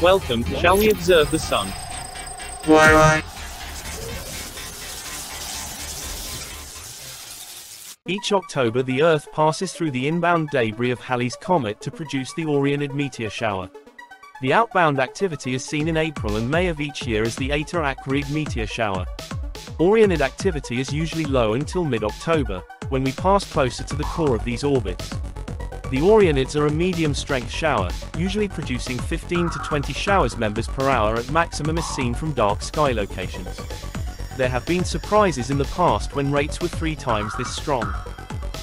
Welcome, shall we observe the sun? Each October the Earth passes through the inbound debris of Halley's Comet to produce the Orionid meteor shower. The outbound activity is seen in April and May of each year as the Eta Aquarid meteor shower. Orionid activity is usually low until mid-October, when we pass closer to the core of these orbits. The Orionids are a medium-strength shower, usually producing 15 to 20 showers members per hour at maximum as seen from dark sky locations. There have been surprises in the past when rates were three times this strong.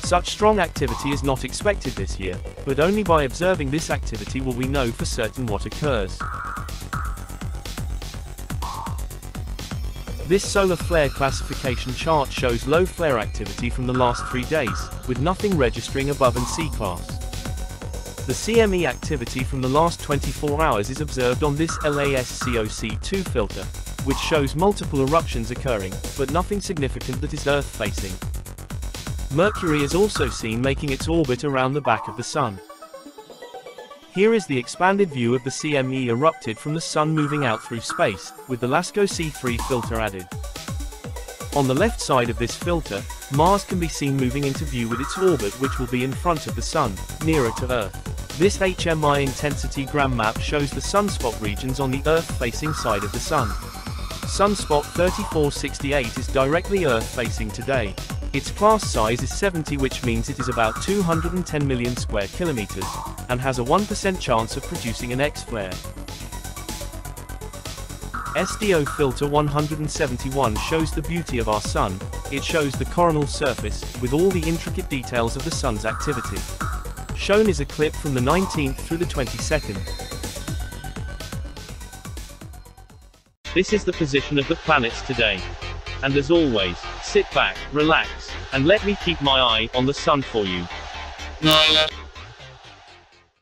Such strong activity is not expected this year, but only by observing this activity will we know for certain what occurs. This solar flare classification chart shows low flare activity from the last three days, with nothing registering above an C class. The CME activity from the last 24 hours is observed on this LASCO C2 filter, which shows multiple eruptions occurring, but nothing significant that is Earth-facing. Mercury is also seen making its orbit around the back of the Sun. Here is the expanded view of the CME erupted from the Sun moving out through space, with the LASCO C3 filter added. On the left side of this filter, Mars can be seen moving into view with its orbit which will be in front of the Sun, nearer to Earth. This HMI intensity gram map shows the sunspot regions on the Earth-facing side of the Sun. Sunspot 3468 is directly Earth-facing today. Its class size is 70 which means it is about 210 million square kilometers, and has a 1% chance of producing an X-flare. SDO filter 171 shows the beauty of our sun, it shows the coronal surface, with all the intricate details of the sun's activity. Shown is a clip from the 19th through the 22nd. This is the position of the planets today. And as always, sit back, relax, and let me keep my eye on the sun for you.